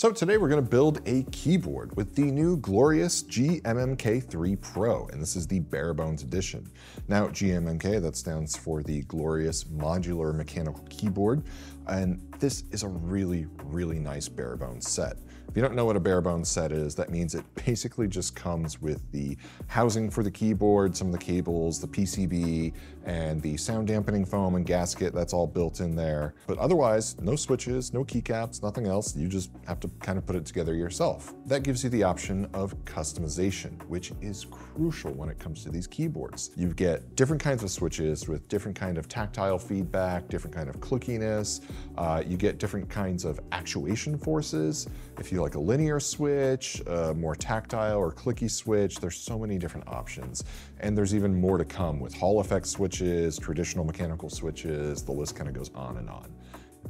So today we're going to build a keyboard with the new glorious GMMK3 Pro, and this is the bare bones edition. Now GMMK, that stands for the Glorious Modular Mechanical Keyboard, and this is a really, really nice bare bones set. If you don't know what a bare bones set is, that means it basically just comes with the housing for the keyboard, some of the cables, the PCB, and the sound dampening foam and gasket, that's all built in there. But otherwise, no switches, no keycaps, nothing else. You just have to kind of put it together yourself. That gives you the option of customization, which is crucial when it comes to these keyboards. You get different kinds of switches with different kind of tactile feedback, different kind of clickiness. Uh, you get different kinds of actuation forces. If you like a linear switch, a more tactile or clicky switch. There's so many different options. And there's even more to come with Hall effect switches, traditional mechanical switches, the list kind of goes on and on.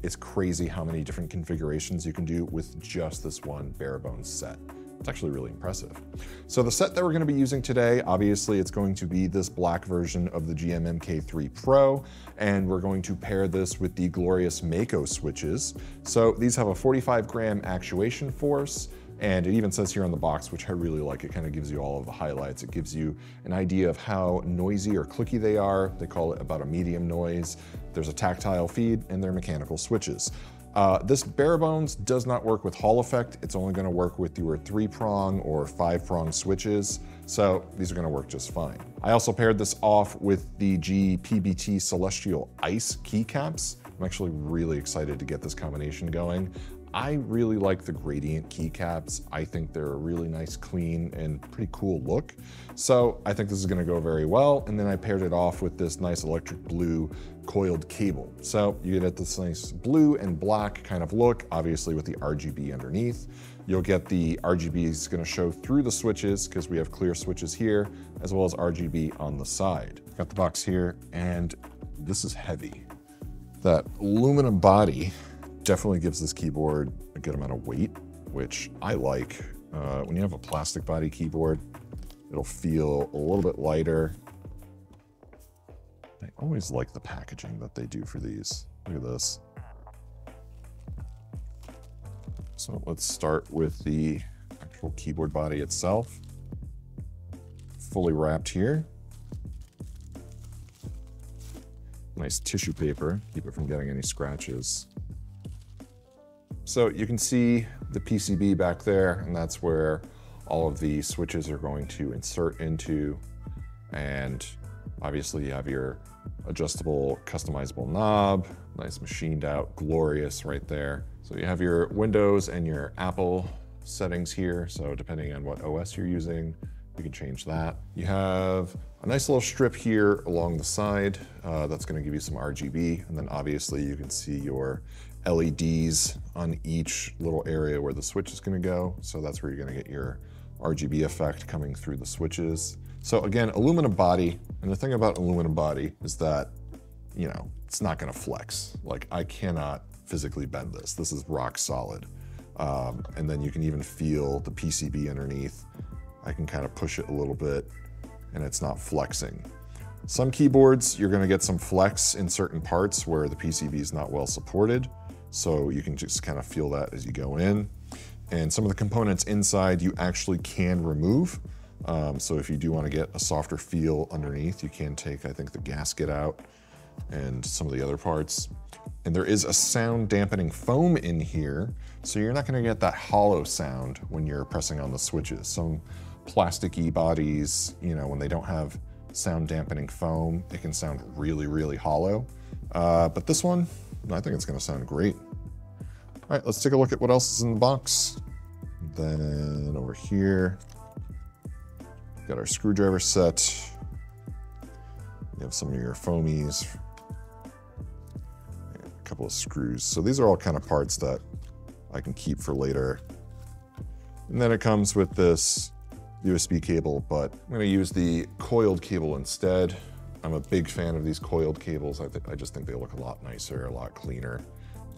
It's crazy how many different configurations you can do with just this one bare bones set. It's actually really impressive. So the set that we're gonna be using today, obviously it's going to be this black version of the GMMK3 Pro, and we're going to pair this with the glorious Mako switches. So these have a 45 gram actuation force, and it even says here on the box, which I really like, it kind of gives you all of the highlights. It gives you an idea of how noisy or clicky they are. They call it about a medium noise. There's a tactile feed and they're mechanical switches. Uh, this bare bones does not work with Hall effect. It's only gonna work with your three prong or five prong switches. So these are gonna work just fine. I also paired this off with the GPBT Celestial Ice keycaps. I'm actually really excited to get this combination going. I really like the gradient keycaps. I think they're a really nice, clean, and pretty cool look. So I think this is gonna go very well. And then I paired it off with this nice electric blue coiled cable. So you get this nice blue and black kind of look, obviously with the RGB underneath. You'll get the RGB is gonna show through the switches because we have clear switches here, as well as RGB on the side. Got the box here, and this is heavy. That aluminum body definitely gives this keyboard a good amount of weight, which I like. Uh, when you have a plastic body keyboard, it'll feel a little bit lighter. I always like the packaging that they do for these. Look at this. So let's start with the actual keyboard body itself. Fully wrapped here. Nice tissue paper, keep it from getting any scratches. So you can see the PCB back there, and that's where all of the switches are going to insert into. And obviously you have your adjustable customizable knob, nice machined out, glorious right there. So you have your Windows and your Apple settings here. So depending on what OS you're using, you can change that. You have a nice little strip here along the side uh, that's gonna give you some RGB. And then obviously you can see your LEDs on each little area where the switch is gonna go. So that's where you're gonna get your RGB effect coming through the switches. So again, aluminum body, and the thing about aluminum body is that, you know, it's not gonna flex. Like I cannot physically bend this. This is rock solid. Um, and then you can even feel the PCB underneath. I can kind of push it a little bit and it's not flexing. Some keyboards, you're gonna get some flex in certain parts where the PCB is not well supported. So you can just kind of feel that as you go in. And some of the components inside you actually can remove. Um, so if you do want to get a softer feel underneath, you can take, I think, the gasket out and some of the other parts. And there is a sound dampening foam in here, so you're not gonna get that hollow sound when you're pressing on the switches. Some plasticky bodies, you know, when they don't have sound dampening foam, it can sound really, really hollow. Uh, but this one, I think it's gonna sound great. All right, let's take a look at what else is in the box. Then over here, got our screwdriver set. You have some of your foamies, a couple of screws. So these are all kind of parts that I can keep for later. And then it comes with this USB cable, but I'm gonna use the coiled cable instead. I'm a big fan of these coiled cables. I, I just think they look a lot nicer, a lot cleaner.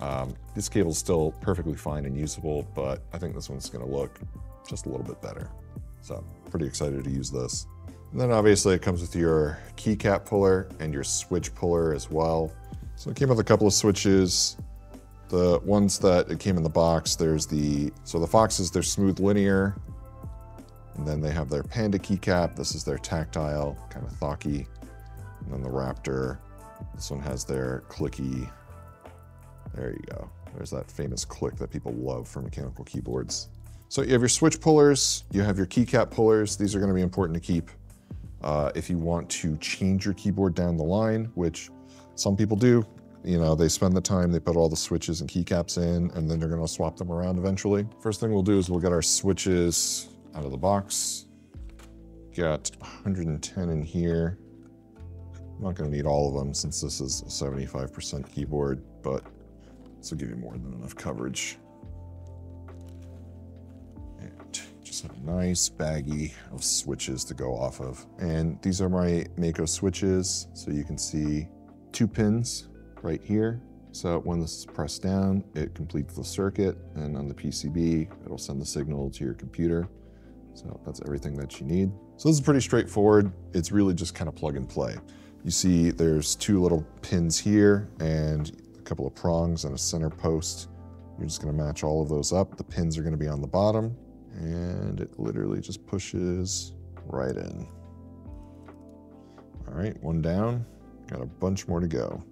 Um, this cable's still perfectly fine and usable, but I think this one's gonna look just a little bit better. So pretty excited to use this. And then obviously it comes with your keycap puller and your switch puller as well. So it came with a couple of switches. The ones that it came in the box, there's the, so the Foxes, they're smooth linear. And then they have their Panda keycap. This is their tactile, kind of thocky. And then the Raptor, this one has their clicky. There you go. There's that famous click that people love for mechanical keyboards. So you have your switch pullers, you have your keycap pullers. These are gonna be important to keep uh, if you want to change your keyboard down the line, which some people do. You know, they spend the time, they put all the switches and keycaps in, and then they're gonna swap them around eventually. First thing we'll do is we'll get our switches out of the box. Got 110 in here. I'm not gonna need all of them since this is a 75% keyboard, but this will give you more than enough coverage. And just a nice baggie of switches to go off of. And these are my Mako switches. So you can see two pins right here. So when this is pressed down, it completes the circuit and on the PCB, it'll send the signal to your computer. So that's everything that you need. So this is pretty straightforward. It's really just kind of plug and play. You see there's two little pins here and a couple of prongs and a center post. You're just gonna match all of those up. The pins are gonna be on the bottom and it literally just pushes right in. All right, one down, got a bunch more to go.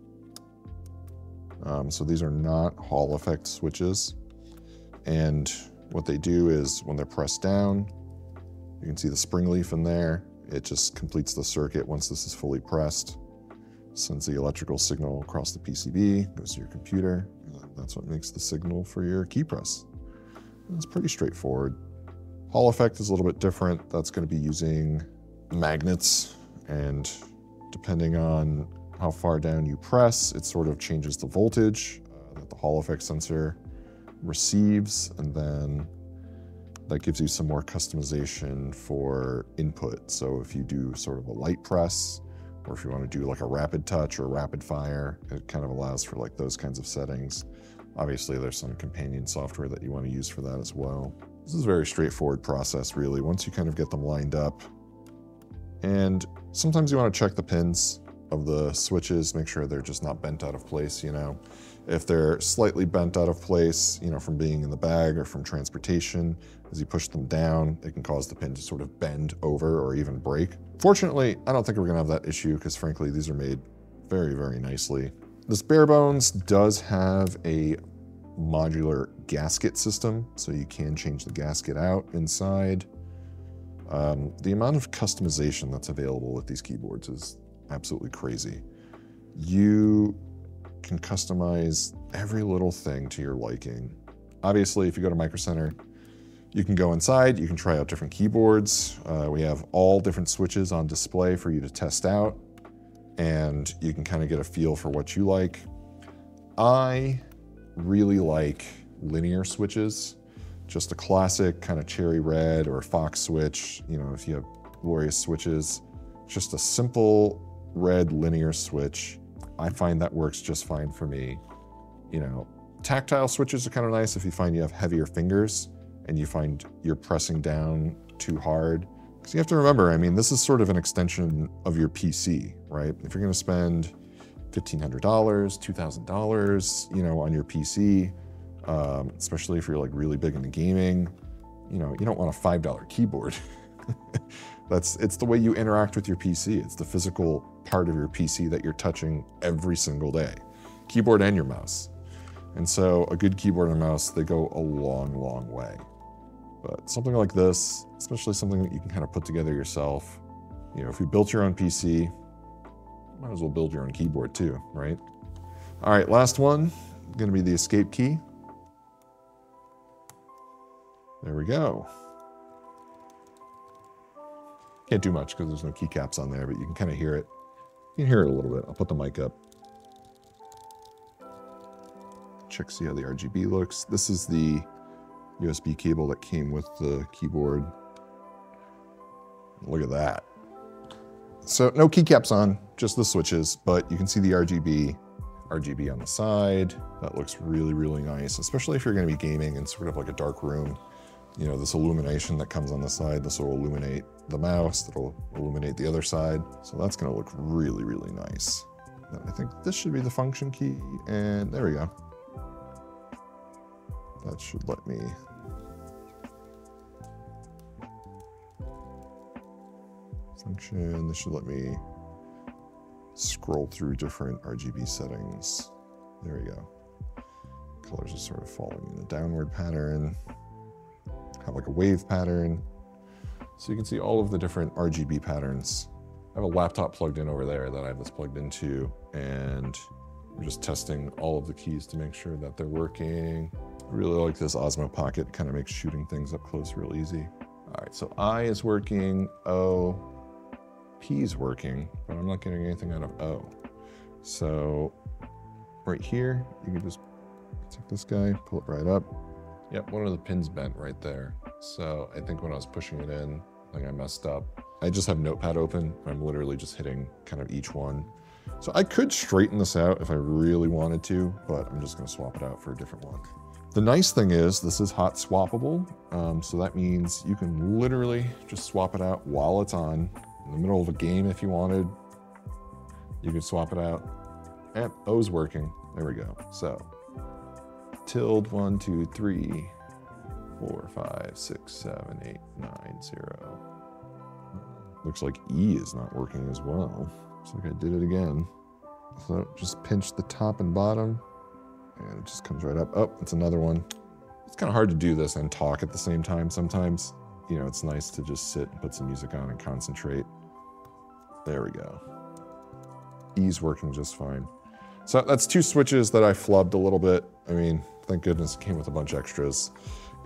Um, so these are not Hall effect switches. And what they do is when they're pressed down, you can see the spring leaf in there. It just completes the circuit once this is fully pressed. Sends the electrical signal across the PCB, goes to your computer. That's what makes the signal for your key press. It's pretty straightforward. Hall effect is a little bit different. That's going to be using magnets and depending on how far down you press, it sort of changes the voltage uh, that the Hall effect sensor receives and then that gives you some more customization for input. So if you do sort of a light press, or if you want to do like a rapid touch or rapid fire, it kind of allows for like those kinds of settings. Obviously there's some companion software that you want to use for that as well. This is a very straightforward process really, once you kind of get them lined up. And sometimes you want to check the pins of the switches, make sure they're just not bent out of place, you know. If they're slightly bent out of place, you know, from being in the bag or from transportation, as you push them down, it can cause the pin to sort of bend over or even break. Fortunately, I don't think we're gonna have that issue because frankly, these are made very, very nicely. This bare bones does have a modular gasket system, so you can change the gasket out inside. Um, the amount of customization that's available with these keyboards is absolutely crazy. You can customize every little thing to your liking. Obviously, if you go to Micro Center, you can go inside, you can try out different keyboards. Uh, we have all different switches on display for you to test out, and you can kind of get a feel for what you like. I really like linear switches, just a classic kind of cherry red or fox switch, you know, if you have glorious switches, just a simple red linear switch. I find that works just fine for me. You know, tactile switches are kind of nice if you find you have heavier fingers and you find you're pressing down too hard. Because you have to remember, I mean, this is sort of an extension of your PC, right? If you're gonna spend $1,500, $2,000, you know, on your PC, um, especially if you're like really big into gaming, you know, you don't want a $5 keyboard. That's, it's the way you interact with your PC. It's the physical part of your PC that you're touching every single day, keyboard and your mouse. And so a good keyboard and mouse, they go a long, long way. But something like this, especially something that you can kind of put together yourself, you know, if you built your own PC, might as well build your own keyboard too, right? All right, last one, gonna be the escape key. There we go. Can't do much because there's no keycaps on there, but you can kind of hear it. You can hear it a little bit. I'll put the mic up. Check, see how the RGB looks. This is the USB cable that came with the keyboard. Look at that. So no keycaps on, just the switches, but you can see the RGB, RGB on the side. That looks really, really nice, especially if you're gonna be gaming in sort of like a dark room. You know, this illumination that comes on the side, this will illuminate the mouse, that'll illuminate the other side. So that's gonna look really, really nice. I think this should be the function key, and there we go. That should let me function. This should let me scroll through different RGB settings. There we go. Colors are sort of falling in a downward pattern. Have like a wave pattern. So you can see all of the different RGB patterns. I have a laptop plugged in over there that I have this plugged into and I'm just testing all of the keys to make sure that they're working. I really like this Osmo Pocket, kind of makes shooting things up close real easy. All right, so I is working, O, P is working, but I'm not getting anything out of O. So right here, you can just take this guy, pull it right up. Yep, one of the pins bent right there. So I think when I was pushing it in, Think I messed up. I just have Notepad open. I'm literally just hitting kind of each one. So I could straighten this out if I really wanted to, but I'm just gonna swap it out for a different one. The nice thing is this is hot swappable. Um, so that means you can literally just swap it out while it's on in the middle of a game if you wanted. You could swap it out. And O's working. There we go. So tilde one, two, three, four, five, six, seven, eight, nine, zero. Looks like E is not working as well. Looks like I did it again. So just pinch the top and bottom and it just comes right up. Oh, it's another one. It's kind of hard to do this and talk at the same time sometimes. You know, it's nice to just sit and put some music on and concentrate. There we go. E's working just fine. So that's two switches that I flubbed a little bit. I mean, thank goodness it came with a bunch of extras.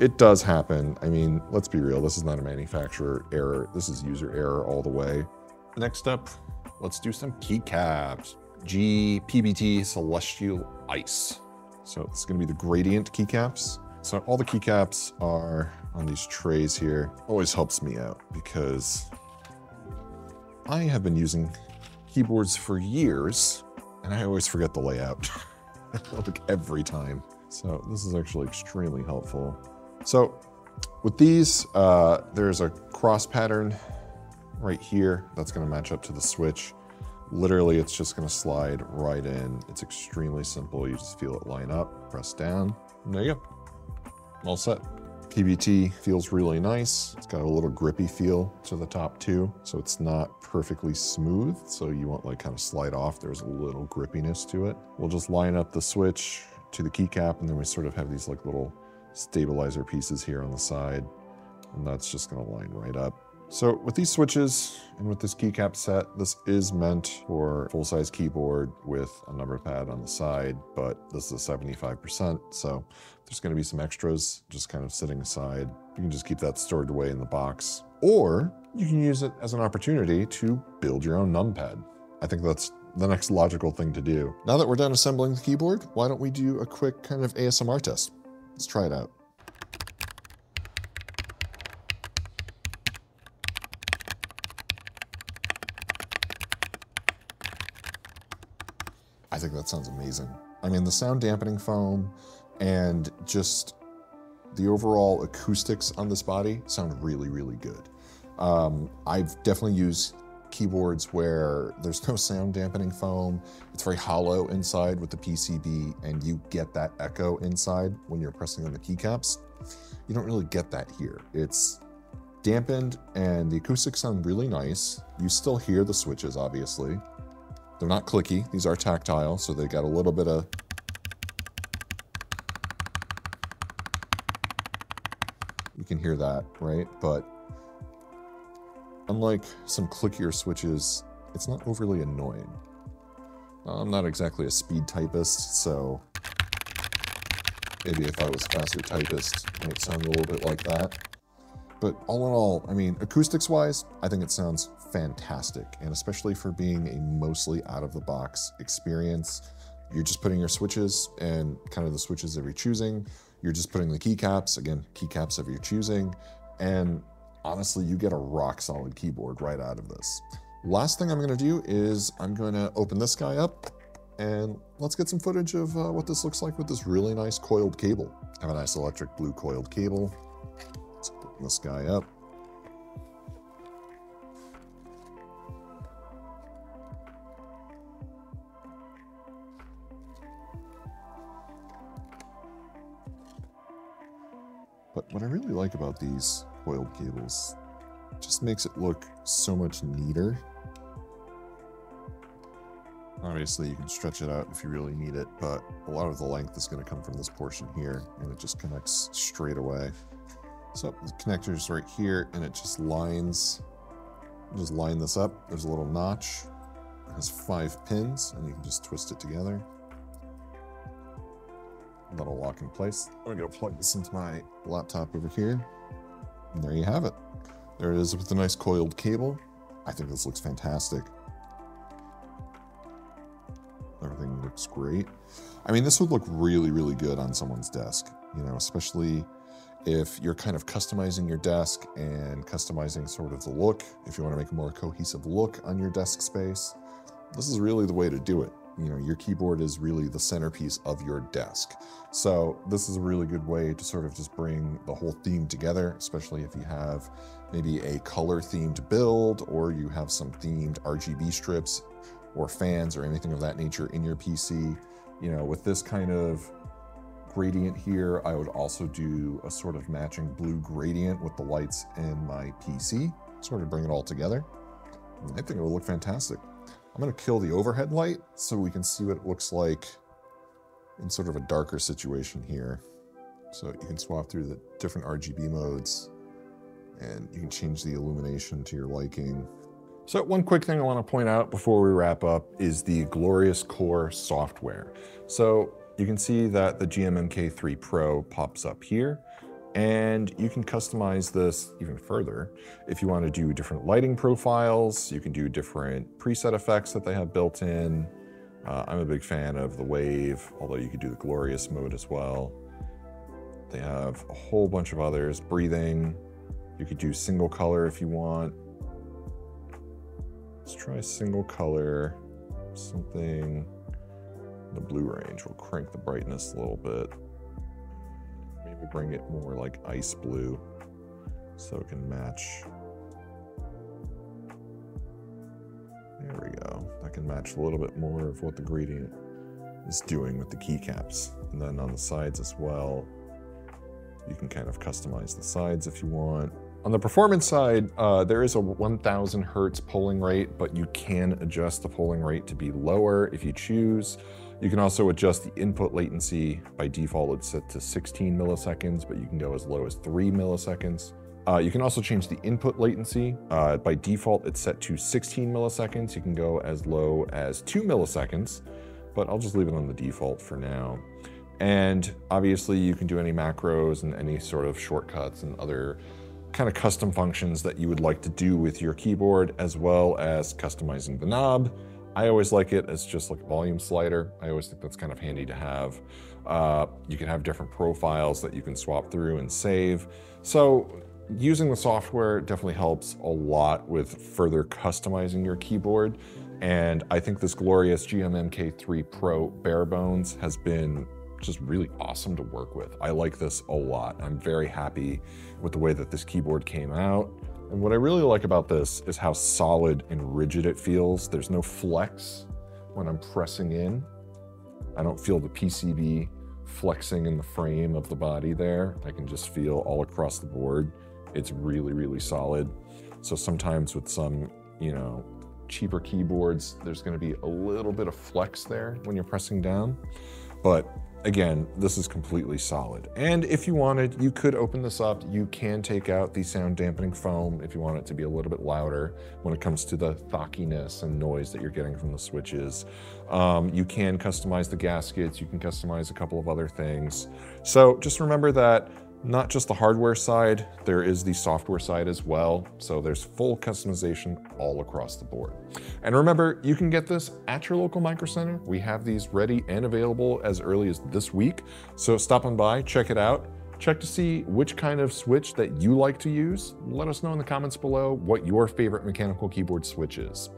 It does happen. I mean, let's be real. This is not a manufacturer error. This is user error all the way. Next up, let's do some keycaps. GPBT Celestial Ice. So it's gonna be the gradient keycaps. So all the keycaps are on these trays here. Always helps me out because I have been using keyboards for years and I always forget the layout. like every time. So this is actually extremely helpful. So with these, uh, there's a cross pattern right here that's gonna match up to the switch. Literally, it's just gonna slide right in. It's extremely simple. You just feel it line up, press down, and there you go. All set. PBT feels really nice. It's got a little grippy feel to the top too, so it's not perfectly smooth, so you won't like kind of slide off. There's a little grippiness to it. We'll just line up the switch to the keycap, and then we sort of have these like little stabilizer pieces here on the side, and that's just gonna line right up. So with these switches and with this keycap set, this is meant for full-size keyboard with a number pad on the side, but this is a 75%, so there's gonna be some extras just kind of sitting aside. You can just keep that stored away in the box, or you can use it as an opportunity to build your own numpad. I think that's the next logical thing to do. Now that we're done assembling the keyboard, why don't we do a quick kind of ASMR test? Let's try it out. I think that sounds amazing. I mean, the sound dampening foam and just the overall acoustics on this body sound really, really good. Um, I've definitely used keyboards where there's no sound dampening foam. It's very hollow inside with the PCB and you get that echo inside when you're pressing on the keycaps. You don't really get that here. It's dampened and the acoustics sound really nice. You still hear the switches, obviously. They're not clicky, these are tactile, so they got a little bit of you can hear that, right? But unlike some clickier switches, it's not overly annoying. Uh, I'm not exactly a speed typist, so maybe if I was a faster typist, it might sound a little bit like that. But all in all, I mean, acoustics wise, I think it sounds fantastic. And especially for being a mostly out of the box experience, you're just putting your switches and kind of the switches of your choosing. You're just putting the keycaps, again, keycaps of your choosing. And honestly, you get a rock solid keyboard right out of this. Last thing I'm gonna do is I'm gonna open this guy up and let's get some footage of uh, what this looks like with this really nice coiled cable. I have a nice electric blue coiled cable Let's open this guy up. What I really like about these coiled cables just makes it look so much neater. Obviously, you can stretch it out if you really need it, but a lot of the length is going to come from this portion here, and it just connects straight away. So the connector's right here, and it just lines, just line this up. There's a little notch. It has five pins, and you can just twist it together. That'll lock in place. I'm gonna go plug this into my laptop over here. And there you have it. There it is with a nice coiled cable. I think this looks fantastic. Everything looks great. I mean, this would look really, really good on someone's desk, you know, especially if you're kind of customizing your desk and customizing sort of the look, if you want to make a more cohesive look on your desk space, this is really the way to do it. You know, your keyboard is really the centerpiece of your desk. So this is a really good way to sort of just bring the whole theme together, especially if you have maybe a color themed build or you have some themed RGB strips or fans or anything of that nature in your PC. You know, with this kind of gradient here, I would also do a sort of matching blue gradient with the lights in my PC, sort of bring it all together. I think it would look fantastic. I'm gonna kill the overhead light so we can see what it looks like in sort of a darker situation here. So you can swap through the different RGB modes and you can change the illumination to your liking. So one quick thing I want to point out before we wrap up is the Glorious Core software. So you can see that the GMMK3 Pro pops up here and you can customize this even further. If you want to do different lighting profiles, you can do different preset effects that they have built in. Uh, I'm a big fan of the wave, although you could do the glorious mode as well. They have a whole bunch of others, breathing. You could do single color if you want. Let's try single color, something the blue range. We'll crank the brightness a little bit. Maybe bring it more like ice blue so it can match. There we go. That can match a little bit more of what the gradient is doing with the keycaps. And then on the sides as well, you can kind of customize the sides if you want. On the performance side, uh, there is a 1000 hertz polling rate, but you can adjust the polling rate to be lower if you choose. You can also adjust the input latency. By default, it's set to 16 milliseconds, but you can go as low as three milliseconds. Uh, you can also change the input latency. Uh, by default, it's set to 16 milliseconds. You can go as low as two milliseconds, but I'll just leave it on the default for now. And obviously you can do any macros and any sort of shortcuts and other kind of custom functions that you would like to do with your keyboard, as well as customizing the knob. I always like it as just like a volume slider. I always think that's kind of handy to have. Uh, you can have different profiles that you can swap through and save. So using the software definitely helps a lot with further customizing your keyboard. And I think this glorious GMMK3 Pro bare bones has been just really awesome to work with. I like this a lot. I'm very happy with the way that this keyboard came out. And what I really like about this is how solid and rigid it feels. There's no flex when I'm pressing in. I don't feel the PCB flexing in the frame of the body there. I can just feel all across the board. It's really, really solid. So sometimes with some, you know, cheaper keyboards, there's gonna be a little bit of flex there when you're pressing down. But Again, this is completely solid. And if you wanted, you could open this up. You can take out the sound dampening foam if you want it to be a little bit louder when it comes to the thockiness and noise that you're getting from the switches. Um, you can customize the gaskets. You can customize a couple of other things. So just remember that not just the hardware side, there is the software side as well. So there's full customization all across the board. And remember, you can get this at your local Micro Center. We have these ready and available as early as this week. So stop on by, check it out. Check to see which kind of switch that you like to use. Let us know in the comments below what your favorite mechanical keyboard switch is.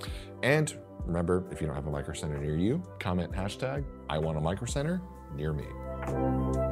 And remember, if you don't have a Micro Center near you, comment hashtag I want a Micro Center near me.